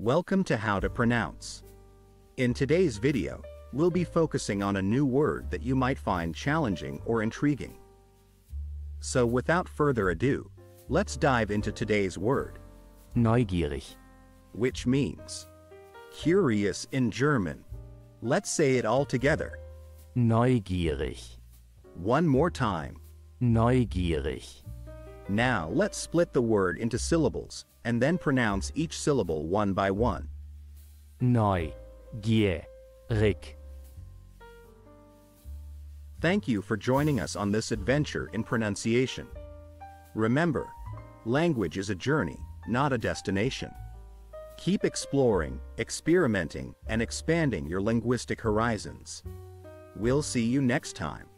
Welcome to How to Pronounce. In today's video, we'll be focusing on a new word that you might find challenging or intriguing. So without further ado, let's dive into today's word, Neugierig. which means curious in German. Let's say it all together. Neugierig. One more time. Neugierig. Now let's split the word into syllables and then pronounce each syllable one by one. Neugierig. Thank you for joining us on this adventure in pronunciation. Remember, language is a journey, not a destination. Keep exploring, experimenting, and expanding your linguistic horizons. We'll see you next time.